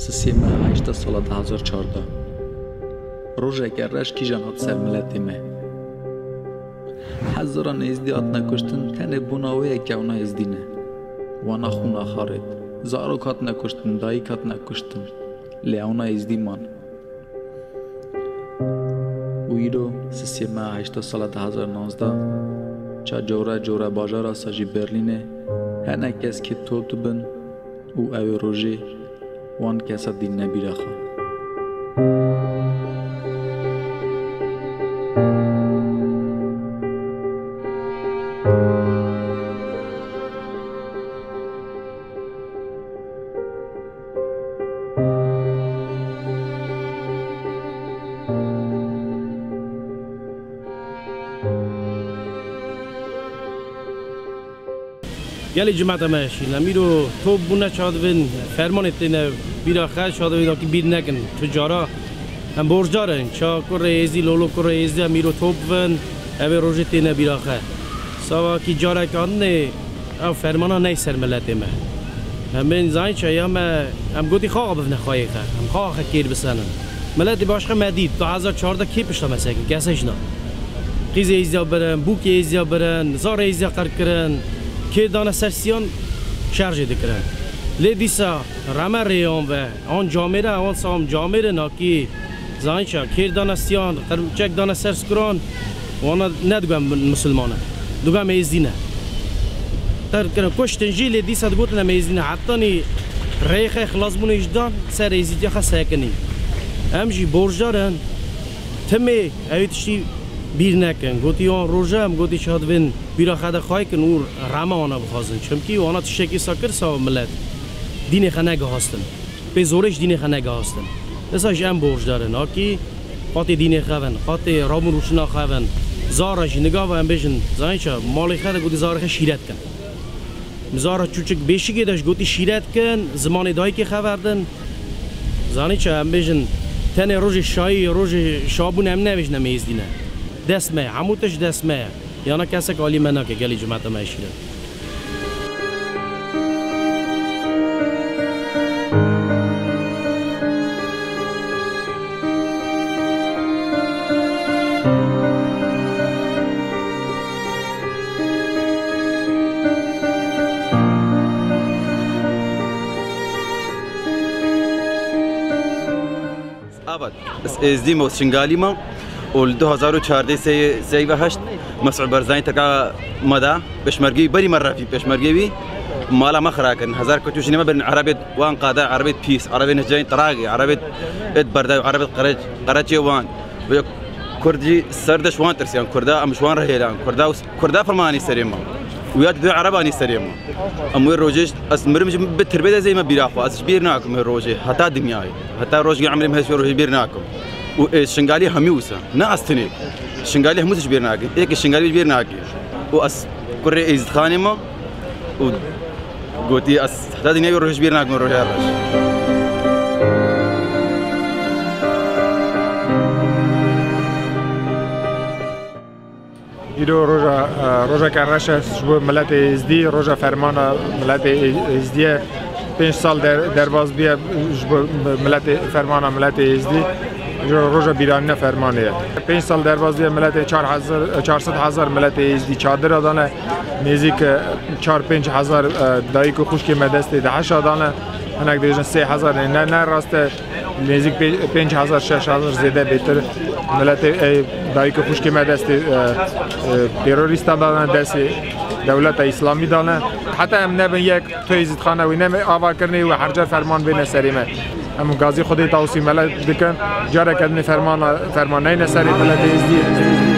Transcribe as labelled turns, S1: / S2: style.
S1: Sistema 18 солати 2014 Рӯжеке рашт кижанот сермиллатиме ҳаззора нездиёт накуштин тане бунавие кавна издине вана хуна харид зарукат накуштин даикат накуштин леавна издиман уиро система 18 солати 2019 ча ҷора ҷора бажара сажи берлине ҳана кес ки тӯтубин ӯ ави рӯжи o an कैसा
S2: दिन ne Gäller cümata märkina, miro tob buna çadvin, ferman ettine bira xer çadvin aki bir nekin tüccara هم برجارن چا کر ایزی لولو کر ایزی میرو توبن اوی روژه بیرا خه. سوا کی جارا کانده او فرمانا نی سر ملت ما. همین زای چا یا ما هم گوتی خواه بفنه خواهی خر هم خواه خر کیر بسنن. ملت باشقه مدید. تو هزار چارده کی پشتا مسکن کسش نا. قیز ایزیا برن بوک ایزیا برن زار ایزیا کار کردن. که دانه سرسیان شارژ دکرن لی دیسا رمه ریان و آن جامعه آن سام جامعه ناکی زانشا کیر دانه سیان چک دانه سرس کران وأنا ندگم مسلمانه دوگم ایزدینه تر کنه کشتن جی لی دیسا دگوتن ایزدینه حتی نی ریخه خلاص بونه اجدان سر ایزدیا خسته کنی امجی برجارن تمی اویتشی بیر نکن گوتی آن روژه هم گوتی شاد وین بیرا خد خواهی کن اور رمه آنها بخوازن چمکی آنها تشکی ساکر سا ملت دین خنه هستن به زورش دین خنه هستن نساش ام برج دارن آکی خاطی دین خوون خاطی رامون روشنا خوون زارش نگاه و هم بشن زانیچا مالی خد گوتی زارخه شیرت کن زارا چوچک بیشی داشت گوتی شیرت کن زمان دایی که خوردن زانیچا هم بشن تن روز شایی روز شابون هم نویش نمیز دینه دسمه هموتش
S3: ول 2014 سي سي وهشت مسعود برزاني تقع مدى بشمرقي بري مرة في بشمرقي بي مالا مخراكن هزار كتوش نما بين عربية وان قادا عربية بيس عربية نجاين طراقي عربية اد بردا عربية قرج قرجي وان. كردي سردش وان ترسيان كردا ام شوان رهيلان كردا كردا فرماني سريما وياد دو عرباني سريما ام وين روجش اس مرمج بالتربيه زي ما بيراخو اس بيرناكم روجي حتى دنياي حتى روجي عمري مهس روجي بيرناكم والشنغالي هميوسا نا أستني. الشنغالي هموس بيرناكي ايك الشنغالي بيرناكي واس كوري از خانما و قوتي أس حتى دنياي روجي بيرناكم روجي الرش
S4: ایرو روژا روژا کرش شبو ملت ازدی روژا فرمان ملت ازدی پنج سال در درباز بیا شبو ملت فرمان ملت ازدی روژا بیرانی فرمانه پنج سال درباز بیا ملت چهار هزار چهارصد هزار ملت ازدی چادر دانه نزدیک چهار پنج هزار دایی که خوش که مدست ده هشت دانه هنگ دیجن سه هزار نه نه راست نزدیک پنج هزار شش هزار زیاده بهتر ملت دایی که خوش که دست تروریستان دادن دست دولت اسلامی دانه حتی هم نبین یک توی زید خانه و نمی آوا کرنی و هر جا فرمان بین سریمه همون گازی خودی تاوسی ملت بکن جارک ادن فرمان فرمانین سری ملت ازدی